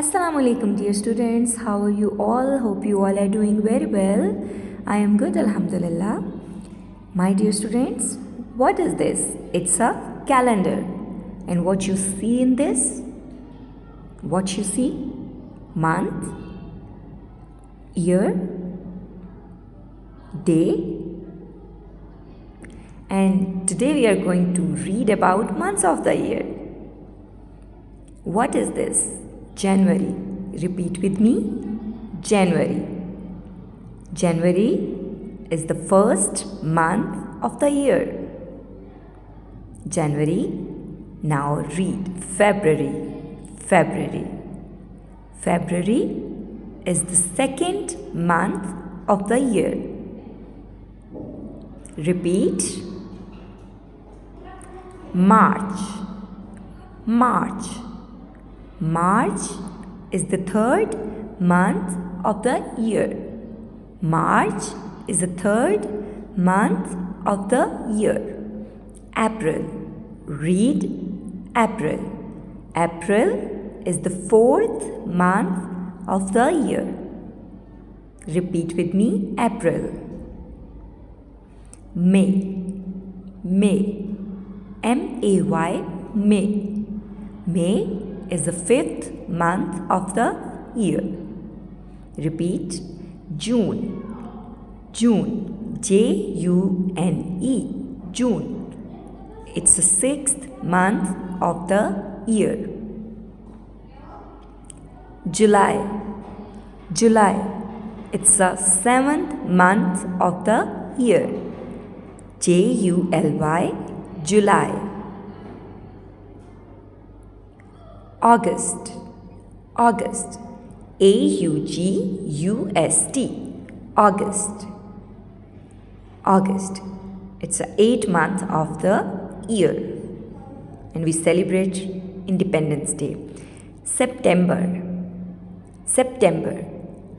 Assalamu alaikum dear students. How are you all? Hope you all are doing very well. I am good alhamdulillah. My dear students what is this? It's a calendar. And what you see in this? What you see? Month? Year? Day? And today we are going to read about months of the year. What is this January. Repeat with me. January. January is the first month of the year. January. Now read February. February. February is the second month of the year. Repeat. March. March. March is the third month of the year. March is the third month of the year. April. Read April. April is the fourth month of the year. Repeat with me April. May. May. M A Y. May. May is the fifth month of the year. Repeat June. June. J U N E. June. It's the sixth month of the year. July. July. It's the seventh month of the year. J U L Y. July. August. August. A U G U S T. August. August. It's the eighth month of the year. And we celebrate Independence Day. September. September.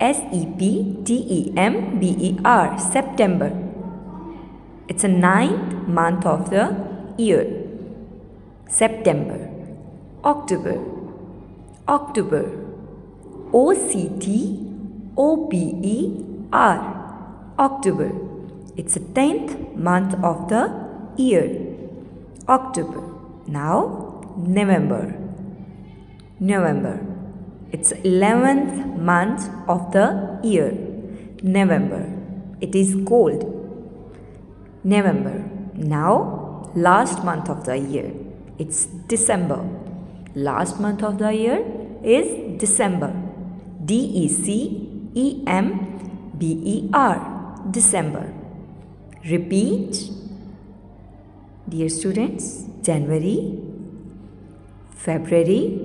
S E P T E M B E R. September. It's a ninth month of the year. September. October, October, O C T O P E R, October. It's the tenth month of the year. October. Now, November. November. It's eleventh month of the year. November. It is cold. November. Now, last month of the year. It's December. Last month of the year is December. D E C E M B E R. December. Repeat. Dear students, January, February,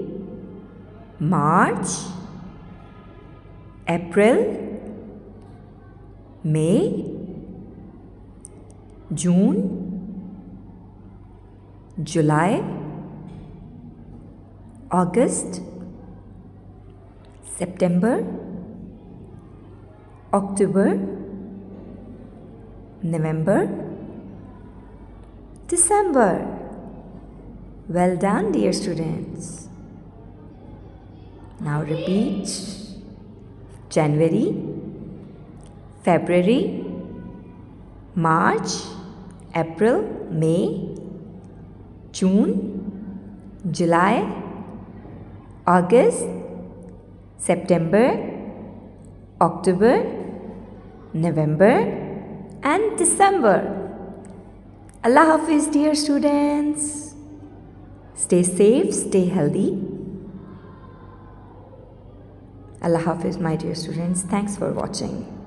March, April, May, June, July, August, September, October, November, December. Well done, dear students. Now repeat January, February, March, April, May, June, July, August, September, October, November and December. Allah Hafiz dear students. Stay safe, stay healthy. Allah Hafiz my dear students. Thanks for watching.